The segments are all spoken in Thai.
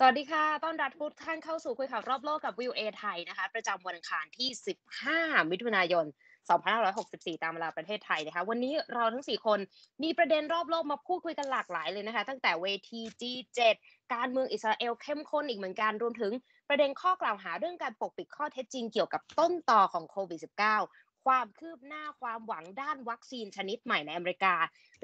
สวัสดีค่ะ ต้อนรับทุกท่านเข้าสู่คุยข่าวรอบโลกกับวิวเอไทยนะคะ ประจำวันอังคารที่ 15 มิถุนายน 2564 ตามเวลาประเทศไทยนะคะ วันนี้เราทั้ง 4 คนมีประเด็นรอบโลกมาพูดคุยกันหลากหลายเลยนะคะ ตั้งแต่เวที G7 การเมืองอิสราเอลเข้มข้นอีกเหมือนกัน รวมถึงประเด็นข้อกล่าวหาเรื่องการปกปิดข้อเท็จจริงเกี่ยวกับต้นต่อของโควิด -19 ความคืบหน้าความหวังด้านวัคซีนชนิดใหม่ในอเมริกา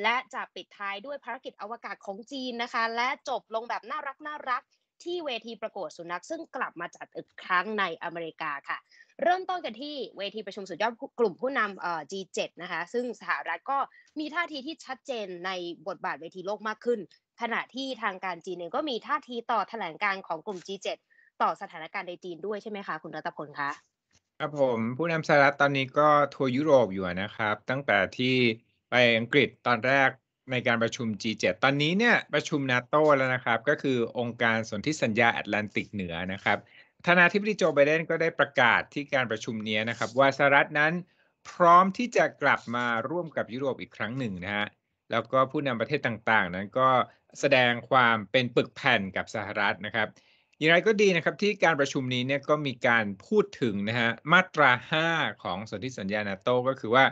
และจะปิดท้ายด้วยภารกิจอวกาศของจีนนะคะ และจบลงแบบน่ารักน่ารัก ที่เวทีประกวดสุนัขซึ่งกลับมาจัดอีกครั้งในอเมริกาค่ะ เริ่มต้นกันที่เวทีประชุมสุดยอดกลุ่มผู้นำเอ่อ G7 นะคะ ซึ่งสหรัฐก็มีท่าทีที่ชัดเจนในบทบาทเวทีโลกมากขึ้น ขณะที่ทางการจีนเองก็มีท่าทีต่อแถลงการของกลุ่ม G7 ต่อสถานการณ์ในจีนด้วยใช่ไหมคะคุณรัตพลคะครับผมผู้นำสหรัฐตอนนี้ก็ทัวร์ยุโรปอยู่นะครับ ตั้งแต่ที่ไปอังกฤษตอนแรก ในการประชุม G7 ตอนนี้เนี่ยประชุมนาโตแล้วนะครับ ก็คือองค์การสนธิสัญญาแอตแลนติกเหนือนะครับทนาธิบดีโจไบเดนก็ได้ประกาศที่การประชุมนี้นะครับ ว่าสหรัฐนั้นพร้อมที่จะกลับมาร่วมกับยุโรปอีกครั้งหนึ่งนะฮะแล้วก็ผู้นำประเทศต่างๆ นั้นก็แสดงความเป็นปึกแผ่นกับสหรัฐนะครับอย่างไรก็ดีนะครับที่การประชุมนี้เนี่ยก็มีการพูดถึงนะฮะมาตรา 5 ของสนธิสัญญานาโตก็คือว่า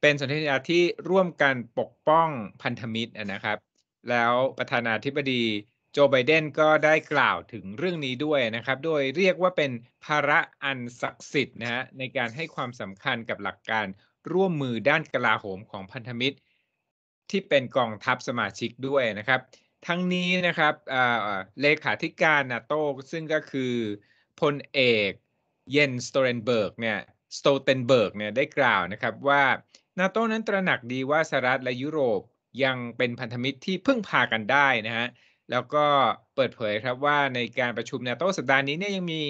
เป็นสนธิสัญญาที่ร่วมกันปกป้องพันธมิตรนะครับ แล้วประธานาธิบดีโจไบเดนก็ได้กล่าวถึงเรื่องนี้ด้วยนะครับ โดยเรียกว่าเป็นภาระอันศักดิ์สิทธิ์นะฮะในการให้ความสำคัญกับหลักการร่วมมือด้านกลาโหมของพันธมิตร ที่เป็นกองทัพสมาชิกด้วยนะครับ ทั้งนี้นะครับเลขาธิการนาโตซึ่งก็คือพลเอกเยนส์ สโตเรนเบิร์กเนี่ยสโตลเตนเบิร์กเนี่ยได้กล่าวนะครับว่า นาโต้นั้นตระหนักดีว่าสหรัฐและยุโรปยังเป็นพันธมิตรที่พึ่งพากันได้นะฮะแล้วก็เปิดเผยครับว่าในการประชุมนาโต้สัปดาห์นี้เนี่ยยังมี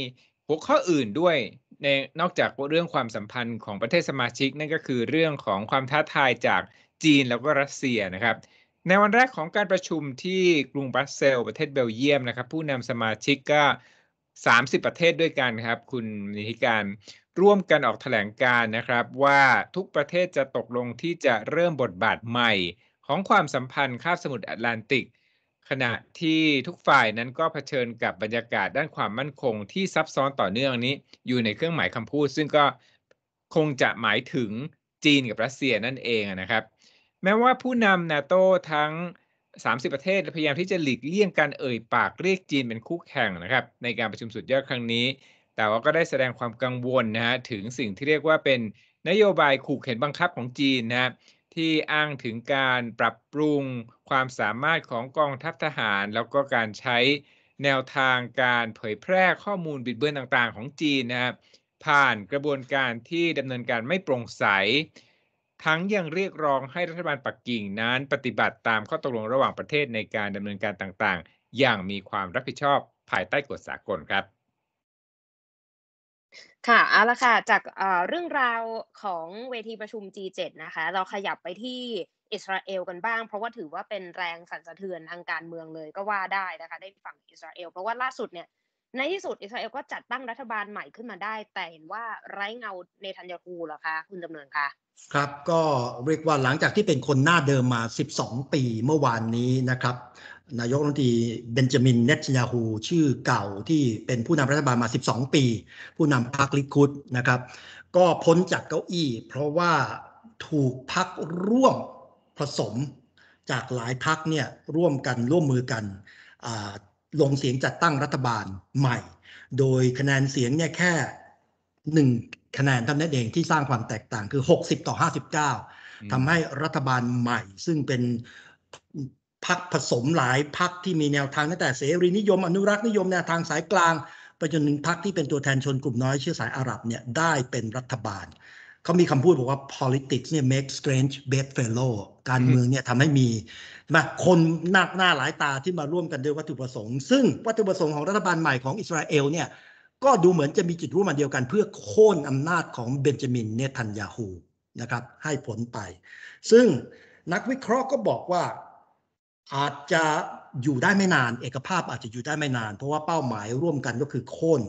หัวข้ออื่นด้วยในนอกจากเรื่องความสัมพันธ์ของประเทศสมาชิกนั่นก็คือเรื่องของความท้าทายจากจีนแล้วก็รัสเซียนะครับ ในวันแรกของการประชุมที่กรุงบรัสเซลประเทศเบลเยียมนะครับ ผู้นำสมาชิกก็ 30 ประเทศด้วยกันครับ คุณนิธิการ ร่วมกันออกแถลงการนะครับว่าทุกประเทศจะตกลงที่จะเริ่มบทบาทใหม่ของความสัมพันธ์คาบสมุทรแอตแลนติก ขณะที่ทุกฝ่ายนั้นก็เผชิญกับบรรยากาศด้านความมั่นคงที่ซับซ้อนต่อเนื่องนี้ อยู่ในเครื่องหมายคำพูด ซึ่งก็คงจะหมายถึงจีนกับรัสเซียนั่นเองนะครับ แม้ว่าผู้นำนาโตทั้ง 30 ประเทศพยายามที่จะหลีกเลี่ยงการเอ่ยปากเรียกจีนเป็นคู่แข่งนะครับ ในการประชุมสุดยอดครั้งนี้ แต่ว่าก็ได้แสดงความกังวลนะฮะถึงสิ่งที่เรียกว่าเป็นนโยบายขู่เข็นบังคับของจีนนะที่อ้างถึงการปรับปรุงความสามารถของกองทัพทหาร แล้วก็การใช้แนวทางการเผยแพร่ข้อมูลบิดเบือนต่างๆ ของจีนนะครับผ่านกระบวนการที่ดำเนินการไม่โปร่งใส ทั้งยังเรียกร้องให้รัฐบาลปักกิ่งนั้นปฏิบัติตามข้อตกลงระหว่างประเทศในการดำเนินการต่างๆ อย่างมีความรับผิดชอบภายใต้กฎสากลครับ ค่ะ เอาละค่ะ จากเรื่องราวของเวทีประชุม G7 นะคะ เราขยับไปที่อิสราเอลกันบ้าง เพราะว่าถือว่าเป็นแรงสั่นสะเทือนทางการเมืองเลยก็ว่าได้นะคะ ได้ฝั่งอิสราเอล เพราะว่าล่าสุดเนี่ย ในที่สุดอิสราเอลก็จัดตั้งรัฐบาลใหม่ขึ้นมาได้ แต่เห็นว่าไร้เงาเนทันยาฮูเหรอคะ คุณดำเนินคะ ครับก็เรียกว่าหลังจากที่เป็นคนหน้าเดิมมา 12 ปีเมื่อวานนี้นะครับ นายกรัฐมนตรีเบนจามินเนตชยาฮูชื่อเก่าที่เป็นผู้นำรัฐบาลมา 12 ปี ผู้นำพรรคลิคุดนะครับ ก็พ้นจากเก้าอี้ เพราะว่าถูกพรรคร่วมผสมจากหลายพรรคเนี่ยร่วมกันร่วมมือกันลงเสียงจัดตั้งรัฐบาลใหม่ โดยคะแนนเสียงเนี่ยแค่ หนึ่งคะแนนเท่านั้นเองที่สร้างความแตกต่างคือ 60 ต่อ 59ทำให้รัฐบาลใหม่ ซึ่งเป็นพักผสมหลายพักที่มีแนวทางตั้งแต่เสรีนิยมอนุรักษ์นิยมแนวทางสายกลาง ไปจนถึงพักที่เป็นตัวแทนชนกลุ่มน้อยเชื้อสายอาหรับเนี่ยได้เป็นรัฐบาลเขามีคำพูดบอกว่า politics เนี่ย make strange bedfellow การเมืองเนี่ยทำให้มีมาคนหน้าหน้าหลายตาที่มาร่วมกันด้วยวัตถุประสงค์ ซึ่งวัตถุประสงค์ของรัฐบาลใหม่ของอิสราเอลเนี่ย ก็ดูเหมือนจะมีจุดร่วมอันเดียวกันเพื่อโค่นอำนาจของเบนจามินเนทันยาฮูนะครับให้ผลไป ซึ่งนักวิเคราะห์ก็บอกว่าอาจจะอยู่ได้ไม่นาน เอกภาพอาจจะอยู่ได้ไม่นาน เพราะว่าเป้าหมายร่วมกันก็คือโค่น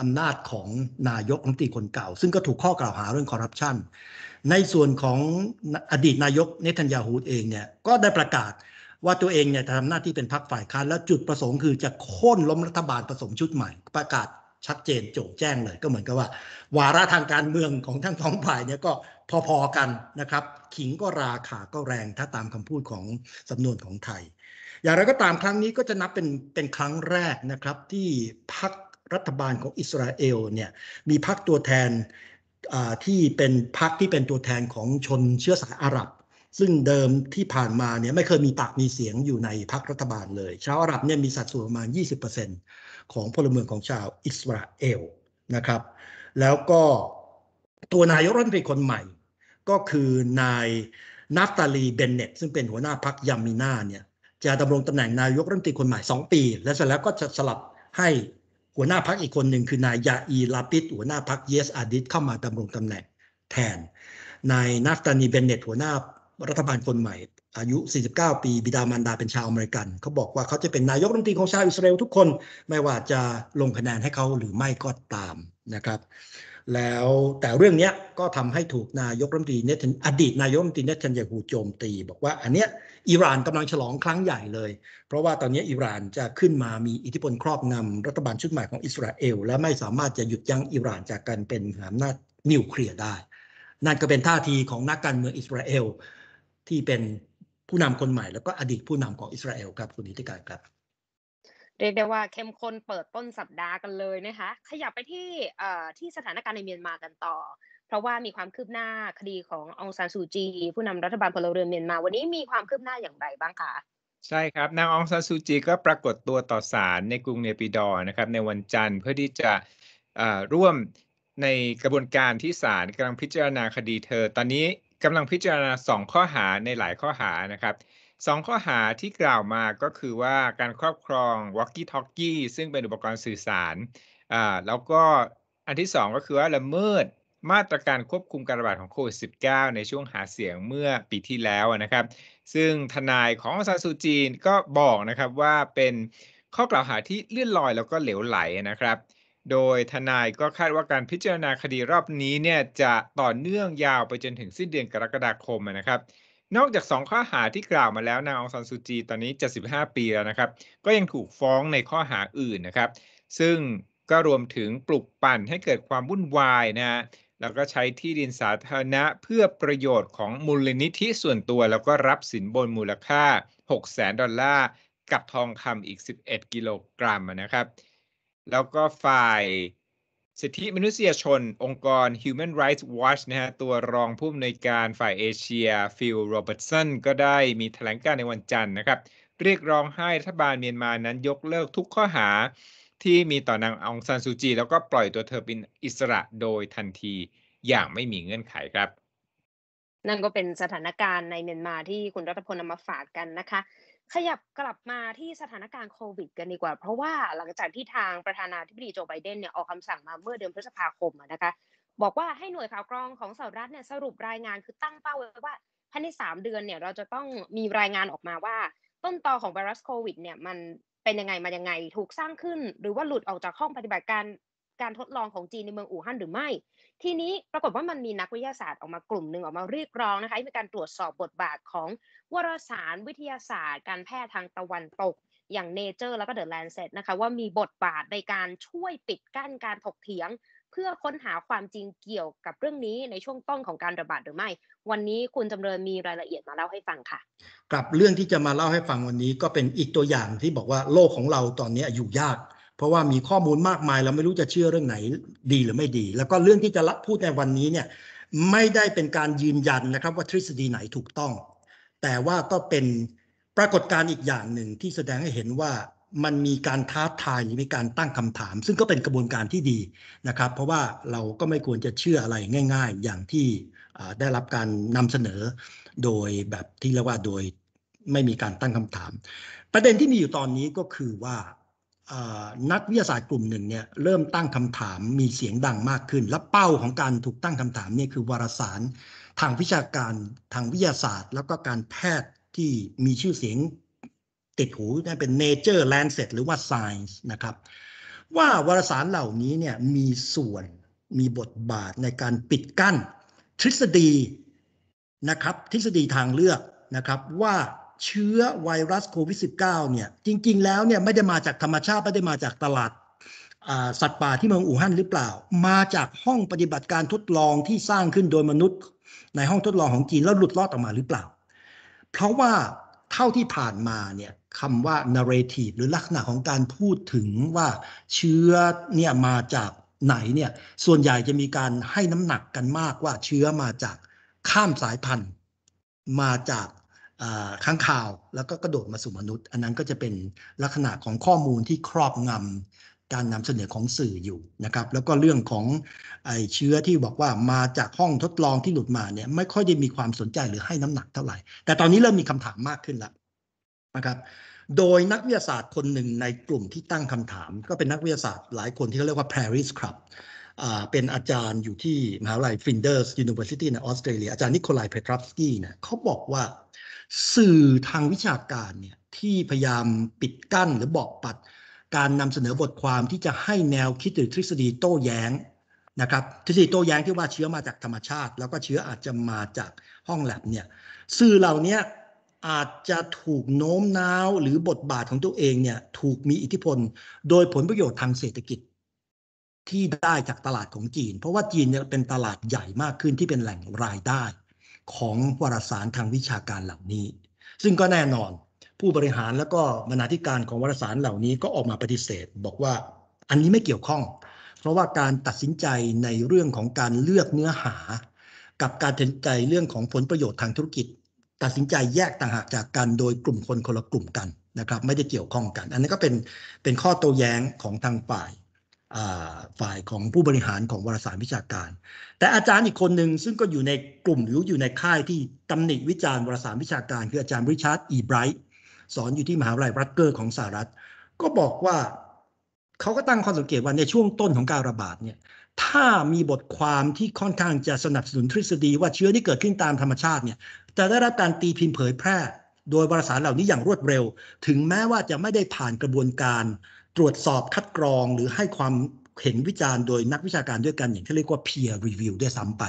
อำนาจของนายกรัฐมนตรีคนเก่า ซึ่งก็ถูกข้อกล่าวหาเรื่องคอร์รัปชันในส่วนของอดีตนายกเนทันยาฮูเองเนี่ยก็ได้ประกาศว่าตัวเองเนี่ยจะทำหน้าที่เป็นพรรคฝ่ายค้านแล้วจุดประสงค์คือจะโค่นล้มรัฐบาลผสมชุดใหม่ ประกาศ ชัดเจนโจงแจ้งเลยก็เหมือนกับว่า วาระทางการเมืองของทั้งสองฝ่ายเนี่ยก็พอๆกันนะครับ ขิงก็ราขาก็แรงถ้าตามคำพูดของสำนวนของไทย อย่างไรก็ตามครั้งนี้ก็จะนับเป็นเป็นครั้งแรกนะครับที่พรรครัฐบาลของอิสราเอลเนี่ยมีพรรคตัวแทนที่เป็นพรรคที่เป็นตัวแทนของชนเชื้อสายอาหรับซึ่งเดิมที่ผ่านมาเนี่ยไม่เคยมีปากมีเสียงอยู่ในพรรครัฐบาลเลย ชาวอาหรับเนี่ยมีสัดส่วนประมาณ 20% ของพลเมืองของชาวอิสราเอลนะครับ แล้วก็ตัวนายกรัฐมนตรีคนใหม่ ก็คือนายนาฟตาลีเบนเนตซึ่งเป็นหัวหน้าพรรคยามินาเนี่ยจะดำรงตำแหน่งนายกรัฐมนตรีคนใหม่ 2 ปี และเสร็จแล้วก็จะสลับให้หัวหน้าพรรคอีกคนหนึ่งคือนายยาอีร์ ลาปิดหัวหน้าพรรคเยชอาทิดเข้ามาดำรงตำแหน่งแทนนายนาฟตาลีเบนเนตหัวหน้ารัฐบาลคนใหม่ อายุ 49 ปี บิดามารดาเป็นชาวอเมริกัน เขาบอกว่าเขาจะเป็นนายกรัฐมนตรีของชาวอิสราเอลทุกคน ไม่ว่าจะลงคะแนนให้เขาหรือไม่ก็ตามนะครับ แล้วแต่เรื่องนี้ก็ทำให้ถูกนายกรัฐมนตรีเนทันอดีตนายกรัฐมนตรีเนทันยาฮูโจมตี บอกว่าอันเนี้ยอิหร่านกำลังฉลองครั้งใหญ่เลย เพราะว่าตอนนี้อิหร่านจะขึ้นมามีอิทธิพลครอบงำรัฐบาลชุดใหม่ของอิสราเอลและไม่สามารถจะหยุดยั้งอิหร่านจากการเป็นอำนาจนิวเคลียร์ได้ นั่นก็เป็นท่าทีของนักการเมืองอิสราเอลที่เป็น ผู้นำคนใหม่แล้วก็อดีตผู้นำของอิสราเอลครับคุณนิติการครับเรียกได้ว่าเข้มข้นเปิดต้นสัปดาห์กันเลยนะคะขยับไปที่ที่สถานการณ์ในเมียนมากันต่อ เพราะว่ามีความคืบหน้าคดีขององซานซูจี ผู้นำรัฐบาลพลเรือนเมียนมา วันนี้มีความคืบหน้าอย่างไรบ้างคะใช่ครับ นางองซานซูจีก็ปรากฏตัวต่อศาลในกรุงเนปิดอร์นะครับในวันจันทร์เพื่อที่จะร่วมในกระบวนการที่ศาลกำลังพิจารณาคดีเธอ ตอนนี้ กำลังพิจารณาสองข้อหาในหลายข้อหานะครับสองข้อหาที่กล่าวมาก็คือว่าการครอบครองวอกกี้ทอกกี้ซึ่งเป็นอุปกรณ์สื่อสารอ่าแล้วก็อันที่สองก็คือว่าละเมิดมาตรการควบคุมการระบาดของโควิด -19 ในช่วงหาเสียงเมื่อปีที่แล้วนะครับ ซึ่งทนายของซาซูจีนก็บอกนะครับว่าเป็นข้อกล่าวหาที่เลื่อนลอยแล้วก็เหลวไหลนะครับ โดยทนายก็คาดว่าการพิจารณาคดีรอบนี้เนี่ยจะต่อเนื่องยาวไปจนถึงสิ้นเดือนกรกฎาคมนะครับนอกจากสองข้อหาที่กล่าวมาแล้วนางองซานซูจีตอนนี้75ปีแล้วนะครับ ก็ยังถูกฟ้องในข้อหาอื่นนะครับ ซึ่งก็รวมถึงปลุกปั่นให้เกิดความวุ่นวายนะฮะแล้วก็ใช้ที่ดินสาธารณะเพื่อประโยชน์ของมูลนิธิส่วนตัว แล้วก็รับสินบนมูลค่า 6 0แสนดอลลาร์ กับทองคำอีก 11 กิโลกรัมนะครับ แล้วก็ฝ่ายสิทธิมนุษยชน องค์กร Human Rights Watch นะฮะ ตัวรองผู้อำนวยการฝ่ายเอเชียฟิลโรเบิร์ตสันก็ได้มีแถลงการณ์ในวันจันทร์นะครับ เรียกร้องให้รัฐบาลเมียนมานั้นยกเลิกทุกข้อหาที่มีต่อนางองซานซูจี แล้วก็ปล่อยตัวเธอเป็นอิสระโดยทันทีอย่างไม่มีเงื่อนไขครับ นั่นก็เป็นสถานการณ์ในเมียนมาที่คุณรัฐพลนำมาฝากกันนะคะ ขยับกลับมาที่สถานการณ์โควิด กันดีกว่า เพราะว่าหลังจากที่ทางประธานาธิบดีโจไบเดนเนี่ยออกคำสั่งมาเมื่อเดือนพฤษภาคมนะคะบอกว่าให้หน่วยข่าวกรองของสหรัฐเนี่ยสรุปรายงานคือตั้งเป้าไว้ว่าภายในสามเดือนเนี่ยเราจะต้องมีรายงานออกมาว่า ต้นตอของไวรัสโควิดเนี่ยมันเป็นยังไงมายังไงถูกสร้างขึ้น หรือว่าหลุดออกจากห้องปฏิบัติการ การทดลองของจีนในเมืองอู่ฮั่นหรือไม่ ทีนี้ปรากฏว่ามันมีนักวิทยาศาสตร์ออกมากลุ่มหนึ่งออกมาเรียกร้องนะคะให้มีการตรวจสอบบทบาทของวารสารวิทยาศาสตร์ การแพทย์ทางตะวันตกอย่างเนเจอร์แล้วก็เดอะแลนเซ็ตนะคะว่ามีบทบาทในการช่วยปิดกั้นการถกเถียง เพื่อค้นหาความจริงเกี่ยวกับเรื่องนี้ในช่วงต้นของการระบาดหรือไม่ วันนี้คุณจำเริญมีรายละเอียดมาเล่าให้ฟังค่ะกับเรื่องที่จะมาเล่าให้ฟังวันนี้ก็เป็นอีกตัวอย่างที่บอกว่าโลกของเราตอนนี้อยู่ยาก เพราะว่ามีข้อมูลมากมายเราไม่รู้จะเชื่อเรื่องไหนดีหรือไม่ดี แล้วก็เรื่องที่จะพูดในวันนี้เนี่ยไม่ได้เป็นการยืนยันนะครับว่าทฤษฎีไหนถูกต้อง แต่ว่าก็เป็นปรากฏการณ์อีกอย่างหนึ่งที่แสดงให้เห็นว่ามันมีการท้าทายมีการตั้งคำถาม ซึ่งก็เป็นกระบวนการที่ดีนะครับ เพราะว่าเราก็ไม่ควรจะเชื่ออะไรง่าย ๆ อย่างที่ได้รับการนำเสนอ โดยแบบที่เรียกว่าโดยไม่มีการตั้งคำถาม ประเด็นที่มีอยู่ตอนนี้ก็คือว่า นักวิทยาศาสตร์กลุ่มหนึ่งเนี่ยเริ่มตั้งคำถามมีเสียงดังมากขึ้น และเป้าของการถูกตั้งคำถามเนี่ยคือวารสารทางวิชาการทางวิทยาศาสตร์ แล้วก็การแพทย์ที่มีชื่อเสียงติดหูนั่นเป็น Nature Lancet หรือว่า Science นะครับ ว่าวารสารเหล่านี้เนี่ยมีส่วนมีบทบาทในการปิดกั้น ทฤษฎีนะครับ ทฤษฎีทางเลือกนะครับว่า เชื้อไวรัสโควิด -19 เนี่ยจริง ๆ แล้วเนี่ยไม่ได้มาจากธรรมชาติไม่ได้มาจากตลาดสัตว์ป่าที่เมืองอู่ฮั่นหรือเปล่า มาจากห้องปฏิบัติการทดลองที่สร้างขึ้นโดยมนุษย์ ในห้องทดลองของจีนแล้วหลุดลอดออกมาหรือเปล่า เพราะว่าเท่าที่ผ่านมาเนี่ยคำว่า narrative หรือลักษณะของการพูดถึงว่าเชื้อเนี่ยมาจากไหนเนี่ยส่วนใหญ่จะมีการให้น้ำหนักกันมากว่าเชื้อมาจากข้ามสายพันธุ์ มาจาก ข้างข่าวแล้วก็กระโดดมาสู่มนุษย์ อันนั้นก็จะเป็นลักษณะของข้อมูลที่ครอบงำการนำเสนอของสื่ออยู่นะครับ แล้วก็เรื่องของไอ้เชื้อที่บอกว่ามาจากห้องทดลองที่หลุดมาเนี่ยไม่ค่อยได้มีความสนใจหรือให้น้ำหนักเท่าไหร่ แต่ตอนนี้เริ่มมีคำถามมากขึ้นแล้วนะครับโดยนักวิทยาศาสตร์คนหนึ่งในกลุ่มที่ตั้งคำถาม ก็เป็นนักวิทยาศาสตร์หลายคนที่เขาเรียกว่า Paris Club เป็นอาจารย์อยู่ที่มหาวิทยาลัย Flinders University ในออสเตรเลียอาจารย์นิโคลายเพทรัฟสกี้เนี่ยเขาบอกว่า สื่อทางวิชาการเนี่ยที่พยายามปิดกั้นหรือบอกปัด การนำเสนอบทความที่จะให้แนวคิดหรือทฤษฎีโต้แย้งนะครับทฤษฎีโต้แย้งที่ว่าเชื้อมาจากธรรมชาติ แล้วก็เชื้ออาจจะมาจากห้องแลบเนี่ยสื่อเหล่านี้อาจจะถูกโน้มน้าวหรือบทบาทของตัวเองเนี่ยถูกมีอิทธิพล โดยผลประโยชน์ทางเศรษฐกิจ ที่ได้จากตลาดของจีน เพราะว่าจีนเนี่ยเป็นตลาดใหญ่มากขึ้นที่เป็นแหล่งรายได้ ของวารสารทางวิชาการเหล่านี้ ซึ่งก็แน่นอนผู้บริหารแล้วก็บรรณาธิการของวารสารเหล่านี้ก็ออกมาปฏิเสธ บอกว่าอันนี้ไม่เกี่ยวข้อง เพราะว่าการตัดสินใจในเรื่องของการเลือกเนื้อหา กับการตัดสินใจเรื่องของผลประโยชน์ทางธุรกิจ ตัดสินใจแยกต่างหากจากกันโดยกลุ่มคนคนละกลุ่มกันนะครับ ไม่ได้เกี่ยวข้องกัน อันนี้ก็เป็นเป็นข้อโต้แย้งของทางฝ่าย ฝ่ายของผู้บริหารของวารสารวิชาการ แต่อาจารย์อีกคนหนึ่งซึ่งก็อยู่ในกลุ่มหรืออยู่ในค่ายที่ตำหนิวิจารณ์วารสารวิชาการ คืออาจารย์ริชาร์ดอีไบรท์สอนอยู่ที่มหาวิทยาลัยรัตเกอร์ของสหรัฐ ก็บอกว่าเขาก็ตั้งข้อสังเกตว่าในช่วงต้นของการระบาดเนี่ยถ้ามีบทความที่ค่อนข้างจะสนับสนุนทฤษฎีว่าเชื้อที่เกิดขึ้นตามธรรมชาติเนี่ยจะได้รับการตีพิมพ์เผยแพร่ โดยวารสารเหล่านี้อย่างรวดเร็ว ถึงแม้ว่าจะไม่ได้ผ่านกระบวนการ ตรวจสอบคัดกรองหรือให้ความเห็นวิจารณ์โดยนักวิชาการด้วยกันอย่างที่เรียกว่า peer review ด้วยซ้ำไป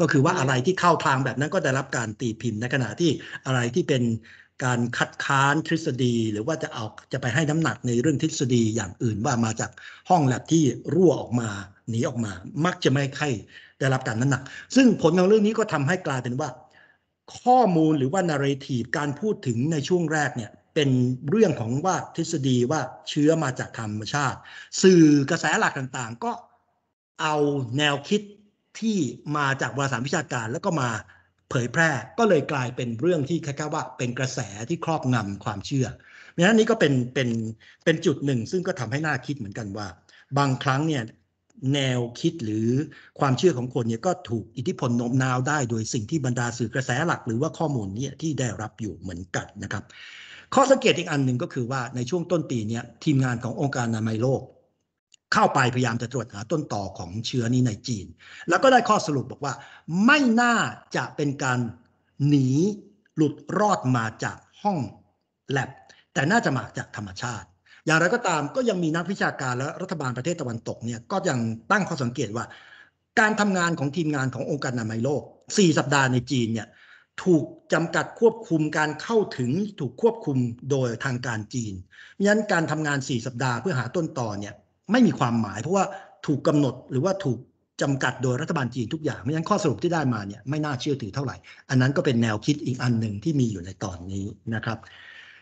ก็คือว่าอะไรที่เข้าทางแบบนั้นก็ได้รับการตีพิมพ์ในขณะที่อะไรที่เป็นการคัดค้านทฤษฎี หรือว่าจะเอาจะไปให้น้ำหนักในเรื่องทฤษฎีอย่างอื่นว่ามาจากห้องแล็บที่รั่วออกมาหนีออกมา มักจะไม่ค่อยได้รับการน้ำหนัก ซึ่งผลของเรื่องนี้ก็ทำให้กลายเป็นว่า ข้อมูลหรือว่า narrative การพูดถึงในช่วงแรกเนี่ย เป็นเรื่องของว่าทฤษฎีว่าเชื้อมาจากธรรมชาติ สื่อกระแสหลักต่างๆ ก็เอาแนวคิดที่มาจากวารสารวิชาการแล้วก็มาเผยแพร่ก็เลยกลายเป็นเรื่องที่คล้ายๆว่าเป็นกระแสที่ครอบงำความเชื่อเพราะฉะนั้นนี้ก็เป็นเป็นเป็นจุดหนึ่ง ซึ่งก็ทำให้น่าคิดเหมือนกันว่า บางครั้งเนี่ยแนวคิดหรือความเชื่อของคนเนี่ยก็ถูกอิทธิพลโน้มน้าวได้ โดยสิ่งที่บรรดาสื่อกระแสหลัก หรือว่าข้อมูลเนี่ยที่ได้รับอยู่เหมือนกันนะครับ ข้อสังเกตอีกอันหนึ่งก็คือว่าในช่วงต้นปีนี้ทีมงานขององค์การอนามัยโลก เข้าไปพยายามจะตรวจหาต้นต่อของเชื้อนี้ในจีน แล้วก็ได้ข้อสรุปบอกว่า ไม่น่าจะเป็นการหนีหลุดรอดมาจากห้องแลบแต่น่าจะมาจากธรรมชาติ อย่างไรก็ตามก็ยังมีนักวิชาการและรัฐบาลประเทศตะวันตกเนี่ยก็ยังตั้งข้อสังเกตว่า การทำงานของทีมงานขององค์การอนามัยโลก 4 สัปดาห์ในจีนเนี่ย ถูกจำกัดควบคุมการเข้าถึงถูกควบคุมโดยทางการจีนยันการทำงาน 4 สัปดาห์เพื่อหาต้นต่อเนี่ยไม่มีความหมาย เพราะว่าถูกกำหนดหรือว่าถูกจำกัดโดยรัฐบาลจีนทุกอย่างเพราะฉะนั้นข้อสรุปที่ได้มาเนี่ยไม่น่าเชื่อถือเท่าไหร่ อันนั้นก็เป็นแนวคิดอีกอันหนึ่งที่มีอยู่ในตอนนี้นะครับ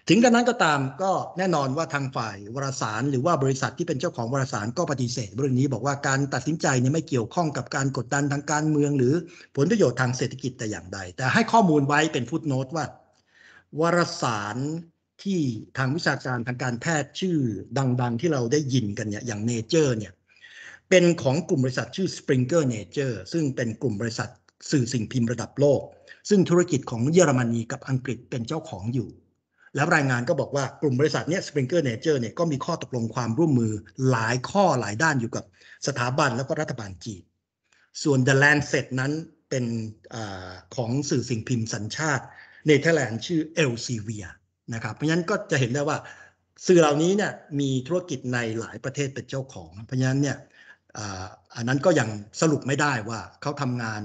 ถึงกระนั้นก็ตามก็แน่นอนว่าทางฝ่ายวารสาร หรือว่าบริษัทที่เป็นเจ้าของวารสารก็ปฏิเสธเรื่องนี้บอกว่าการตัดสินใจเนี่ยไม่เกี่ยวข้องกับการกดดันทางการเมือง หรือผลประโยชน์ทางเศรษฐกิจแต่อย่างใด แต่ให้ข้อมูลไว้เป็นฟุตโนตว่าวารสารที่ทางวิชาการทางการแพทย์ชื่อดัง ๆ ที่เราได้ยินกันเนี่ยอย่างเนเจอร์เนี่ยเป็นของกลุ่มบริษัทชื่อ Springer Nature ซึ่งเป็นกลุ่มบริษัทสื่อสิ่งพิมพ์ระดับโลก ซึ่งธุรกิจของเยอรมนีกับอังกฤษเป็นเจ้าของอยู่ แล้วรายงานก็บอกว่ากลุ่มบริษัทเนี้ย Springer Nature เนี่ยก็มีข้อตกลงความร่วมมือหลายข้อหลายด้านอยู่กับสถาบันแล้วก็รัฐบาลจีน ส่วน The Lancet นั้นเป็นอของสื่อสิ่งพิมพ์สัญชาติเนเธอร์แลนด์ชื่อ Elsevier นะครับ เพราะฉะนั้นก็จะเห็นได้ว่าสื่อเหล่านี้เนี่ยมีธุรกิจในหลายประเทศเป็นเจ้าของ เพราะฉะนั้นเนี่ยอันนั้นก็ยังสรุปไม่ได้ว่าเขาทำงาน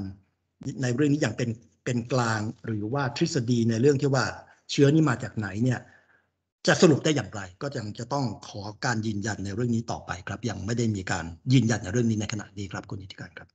ในเรื่องนี้อย่างเป็นเป็นกลางหรือว่าทฤษฎีในเรื่องที่ว่า เชื้อนี้มาจากไหนเนี่ยจะสรุปได้อย่างไรก็ยังจะต้องขอการยืนยันในเรื่องนี้ต่อไปครับ ยังไม่ได้มีการยืนยันในเรื่องนี้ในขณะนี้ครับคุณนิติการครับ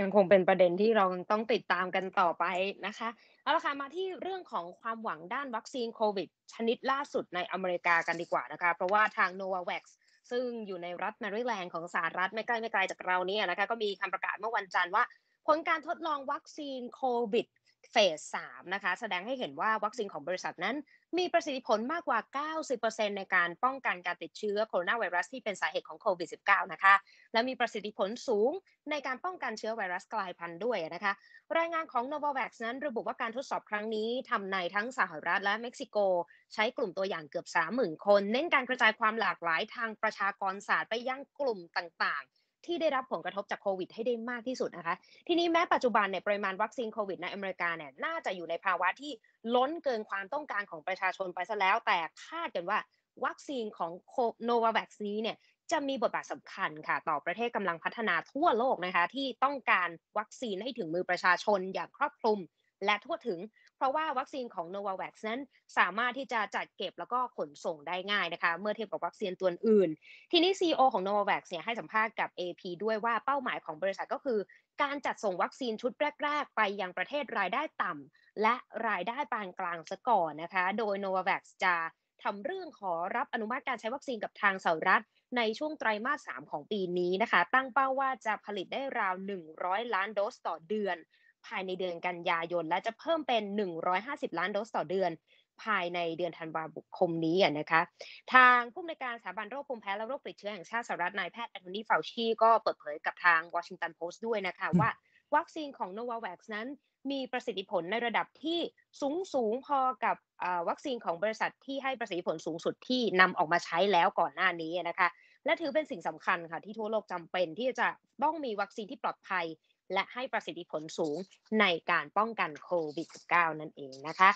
ยังคงเป็นประเด็นที่เราต้องติดตามกันต่อไปนะคะเอาละค่ะมาที่เรื่องของความหวังด้านวัคซีนโควิด ชนิดล่าสุดในอเมริกากันดีกว่านะคะ เพราะว่าทาง Novavax ซึ่งอยู่ในรัฐแมริแลนด์ของสหรัฐไม่ใกล้ไม่ไกลจากเราเนี่ยนะคะก็มีคำประกาศเมื่อวันจันทร์ว่าผลการทดลองวัคซีนโควิด เฟส3นะคะแสดงให้เห็นว่าวัคซีนของบริษัทนั้น มีประสิทธิผลมากกว่า 90%ในการป้องกันการติดเชื้อโคโรนาไวรัสที่เป็นสาเหตุของโควิด -19 นะคะ และมีประสิทธิผลสูงในการป้องกันเชื้อไวรัสกลายพันธุ์ด้วยนะคะ รายงานของ Novavax นั้นระบุว่าการทดสอบครั้งนี้ทำในทั้งสหรัฐและเม็กซิโก ใช้กลุ่มตัวอย่างเกือบ 30,000 คน เน้นการกระจายความหลากหลายทางประชากรศาสตร์ไปยังกลุ่มต่างๆ ที่ได้รับผลกระทบจากโควิด ให้ได้มากที่สุดนะคะ ทีนี้แม้ปัจจุบันเนี่ยปริมาณวัคซีนโควิดในอเมริกาเนี่ยน่าจะอยู่ในภาวะที่ล้นเกินความต้องการของประชาชนไปซะแล้ว แต่คาดกันว่าวัคซีนของโนวาแวคนี้เนี่ยจะมีบทบาทสำคัญค่ะ ต่อประเทศกำลังพัฒนาทั่วโลกนะคะ ที่ต้องการวัคซีนให้ถึงมือประชาชนอย่างครอบคลุม และทั่วถึง เพราะว่าวัคซีนของ Novavax นั้นสามารถที่จะจัดเก็บแล้วก็ขนส่งได้ง่ายนะคะเมื่อเทียบกับวัคซีนตัวอื่น ทีนี้ CEO ของ Novavax เนี่ยให้สัมภาษณ์กับ AP ด้วยว่าเป้าหมายของบริษัทก็คือ การจัดส่งวัคซีนชุดแรก ๆ ไปยังประเทศรายได้ต่ำและรายได้ปานกลางซะก่อนนะคะ โดย Novavax จะทำเรื่องขอรับอนุมัติการใช้วัคซีนกับทางสหรัฐ ในช่วงไตรมาส 3 ของปีนี้นะคะ ตั้งเป้าว่าจะผลิตได้ราว 100 ล้านโดสต่อเดือน ภายในเดือนกันยายน และจะเพิ่มเป็น 150 ล้านโดสต่อเดือน ภายในเดือนธันวาคมนี้นะคะ ทางผู้อำนวยการสถาบันโรคภูมิแพ้และโรคติดเชื้อแห่งชาติสหรัฐนายแพทย์แอนโทนีฟาวชีก็เปิดเผยกับทางวอชิงตันโพสต์ด้วยนะคะว่าวัคซีนของ Novavax นั้นมีประสิทธิผลในระดับที่สูงสูงพอกับวัคซีนของบริษัทที่ให้ประสิทธิผลสูงสุดที่นำออกมาใช้แล้วก่อนหน้านี้นะคะ และถือเป็นสิ่งสำคัญค่ะที่ทั่วโลกจำเป็นที่จะต้องมีวัคซีนที่ปลอดภัย และให้ประสิทธิผลสูงในการป้องกันโควิด -19 นั่นเองนะคะ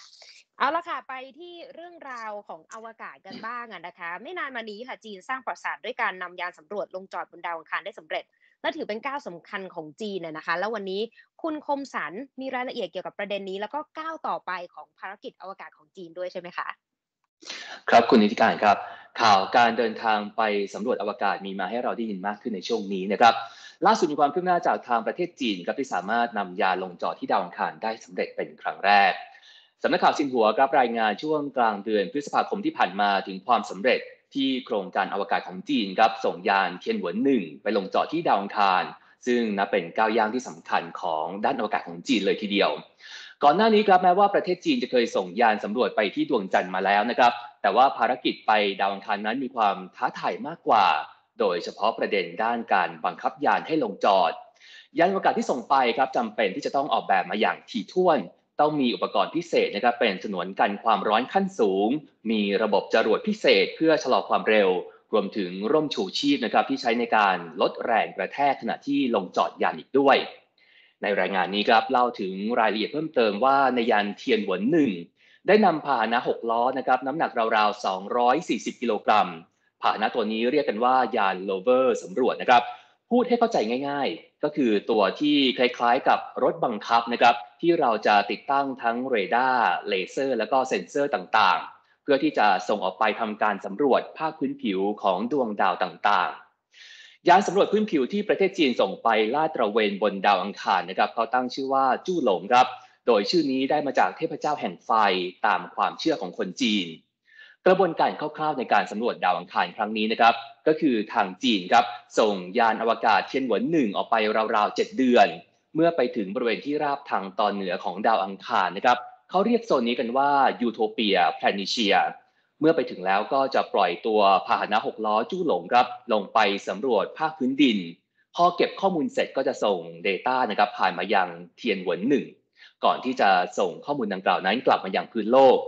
เอาละค่ะ ไปที่เรื่องราวของอวกาศกันบ้างนะคะ ไม่นานมานี้ค่ะจีนสร้างปราสาทด้วยการนำยานสำรวจลงจอดบนดาวอังคารได้สำเร็จ และถือเป็นก้าวสำคัญของจีนนะคะ แล้ววันนี้คุณคมสันมีรายละเอียดเกี่ยวกับประเด็นนี้ แล้วก็ก้าวต่อไปของภารกิจอวกาศของจีนด้วยใช่ไหมคะครับคุณนิติการครับ ข่าวการเดินทางไปสำรวจอวกาศมีมาให้เราได้ยินมากขึ้นในช่วงนี้นะครับ ล่าสุดมีความคืบหน้าจากทางประเทศจีนครับที่สามารถนำยาลงจอดที่ดาวอังคารได้สำเร็จเป็นครั้งแรกสำนักข่าวซินหัวครับรายงานช่วงกลางเดือนพฤษภาคมที่ผ่านมาถึงความสำเร็จที่โครงการอวกาศของจีนครับส่งยานเทียนหวนหนึ่งไปลงจอดที่ดาวอังคาร ซึ่งนับเป็นก้าวย่างที่สำคัญของด้านอวกาศของจีนเลยทีเดียว ก่อนหน้านี้ครับแม้ว่าประเทศจีนจะเคยส่งยานสำรวจไปที่ดวงจันทร์มาแล้วนะครับแต่ว่าภารกิจไปดาวอังคารนั้นมีความท้าทายมากกว่า โดยเฉพาะประเด็นด้านการบังคับยานให้ลงจอด ยานอวกาศที่ส่งไปครับจำเป็นที่จะต้องออกแบบมาอย่างถี่ถ้วน ต้องมีอุปกรณ์พิเศษนะครับเป็นฉนวนกันความร้อนขั้นสูง มีระบบจรวดพิเศษเพื่อชะลอความเร็ว รวมถึงร่มชูชีพนะครับที่ใช้ในการลดแรงกระแทกขณะที่ลงจอดยานอีกด้วย ในรายงานนี้ครับเล่าถึงรายละเอียดเพิ่มเติมว่าในยานเทียนหวนหนึ่งได้นำพาหนะ6ล้อนะครับน้ำหนักราวๆ 240 กิโลกรัม พาหนะตัวนี้เรียกกันว่ายานโลเวอร์สำรวจนะครับ พูดให้เข้าใจง่ายๆ ก็คือตัวที่คล้ายๆกับรถบังคับนะครับที่เราจะติดตั้งทั้งเรดาร์เลเซอร์ แล้วก็เซ็นเซอร์ต่างๆ เพื่อที่จะส่งออกไปทำการสำรวจภาคพื้นผิวของดวงดาวต่างๆ ยานสำรวจพื้นผิวที่ประเทศจีนส่งไปลาดตระเวนบนดาวอังคารนะครับเขาตั้งชื่อว่าจู้หลงครับโดยชื่อนี้ได้มาจากเทพเจ้าแห่งไฟตามความเชื่อของคนจีน กระบวนการคร่าวๆในการสำรวจดาวอังคารครั้งนี้นะครับก็คือทางจีนครับส่งยานอวกาศเทียนเวิ่นหนึ่งออกไปราวๆ 7 เดือน เมื่อไปถึงบริเวณที่ราบทางตอนเหนือของดาวอังคารนะครับเขาเรียกโซนนี้กันว่า Utopia Planitia เมื่อไปถึงแล้วก็จะปล่อยตัวพาหนะ6ล้อจู้หลงครับลงไปสำรวจภาคพื้นดิน พอเก็บข้อมูลเสร็จก็จะส่ง Data นะครับผ่านมายังเทียนเวิ่นหนึ่งก่อนที่จะส่งข้อมูลดังกล่าวนั้นกลับมายังพื้นโลก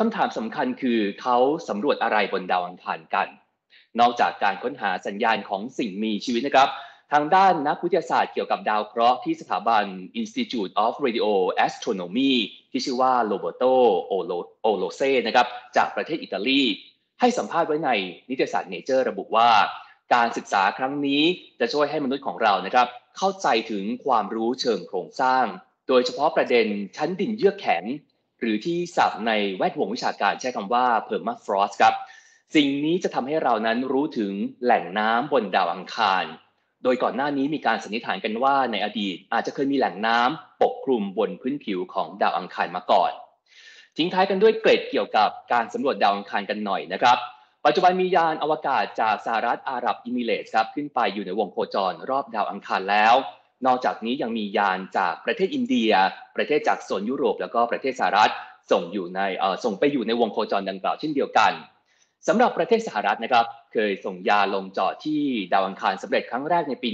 คำถามสำคัญคือเขาสำรวจอะไรบนดาวอังคารกัน นอกจากการค้นหาสัญญาณของสิ่งมีชีวิตนะครับ ทางด้านนักวิทยาศาสตร์เกี่ยวกับดาวเคราะห์ที่สถาบัน Institute of Radio Astronomy ที่ชื่อว่าโรเบโตโอโลเซนะครับจากประเทศอิตาลี ให้สัมภาษณ์ไว้ในนิตยสารเนเจอร์ระบุว่า การศึกษาครั้งนี้จะช่วยให้มนุษย์ของเรานะครับเข้าใจถึงความรู้เชิงโครงสร้าง โดยเฉพาะประเด็นชั้นดินเยือกแข็ง หรือที่ศัพท์ในแวดวงวิชาการใช้คำว่า permafrost ครับ สิ่งนี้จะทำให้เรานั้นรู้ถึงแหล่งน้ำบนดาวอังคาร โดยก่อนหน้านี้มีการสันนิษฐานกันว่าในอดีตอาจจะเคยมีแหล่งน้ำปกคลุมบนพื้นผิวของดาวอังคารมาก่อน ทิ้งท้ายกันด้วยเกร็ดเกี่ยวกับการสำรวจดาวอังคารกันหน่อยนะครับปัจจุบันมียานอวกาศจากสหรัฐอาหรับอิมิเรตส์ครับขึ้นไปอยู่ในวงโคจรรอบดาวอังคารแล้ว นอกจากนี้ยังมียานจากประเทศอินเดีย ประเทศจากโซนยุโรป แล้วก็ประเทศสหรัฐส่งอยู่ในส่งไปอยู่ในวงโคจรดังกล่าวเช่นเดียวกันสำหรับประเทศสหรัฐนะครับ เคยส่งยานลงจอดที่ดาวอังคารสำเร็จครั้งแรกในปี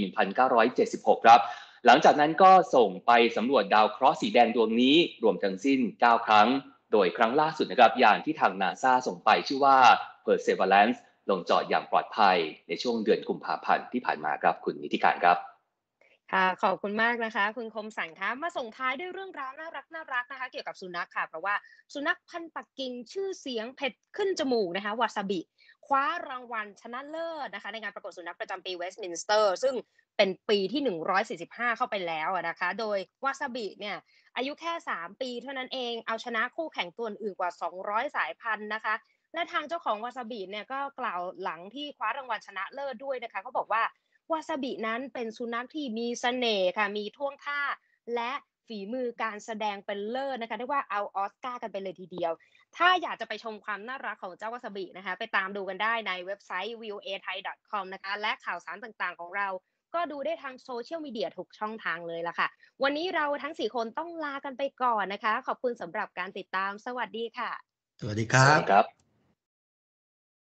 1976 ครับ หลังจากนั้นก็ส่งไปสำรวจดาวเคราะห์สีแดงดวงนี้รวมทั้งสิ้น 9 ครั้ง โดยครั้งล่าสุดนะครับยานที่ทางนาซาส่งไปชื่อว่า Perseverance ลงจอดอย่างปลอดภัยในช่วงเดือนกุมภาพันธ์ที่ผ่านมาครับคุณนิติการครับ ค่ะขอบคุณมากนะคะ คุณคมสันคะมาส่งท้ายด้วยเรื่องราวน่ารักน่ารักนะคะ เกี่ยวกับสุนัขค่ะ เพราะว่าสุนัขพันธุ์ปักกิ่งชื่อเสียงเผ็ดขึ้นจมูกนะคะวาซาบิคว้ารางวัลชนะเลิศนะคะ ในงานประกวดสุนัขประจำปีเวสต์มินสเตอร์ ซึ่งเป็นปีที่ 145 เข้าไปแล้วนะคะ โดยวาซาบิเนี่ยอายุแค่ 3 ปีเท่านั้นเองเอาชนะคู่แข่งตัวอื่นกว่า 200 สายพันธุ์นะคะ และทางเจ้าของวาซาบิเนี่ยก็กล่าวหลังที่คว้ารางวัลชนะเลิศด้วยนะคะเขาบอกว่า วาซาบินั้นเป็นสุนัขที่มีเสน่ห์ค่ะ มีท่วงท่าและฝีมือการแสดงเป็นเลิศนะคะเรียกว่าเอาออสการ์กันไปเลยทีเดียว ถ้าอยากจะไปชมความน่ารักของเจ้าวาซาบินะคะ ไปตามดูกันได้ในเว็บไซต์ voathai.com นะคะ และข่าวสารต่างๆของเรา ก็ดูได้ทางโซเชียลมีเดียทุกช่องทางเลยล่ะค่ะ วันนี้เราทั้ง 4 คนต้องลากันไปก่อนนะคะ ขอบคุณสำหรับการติดตาม สวัสดีค่ะ สวัสดีครับ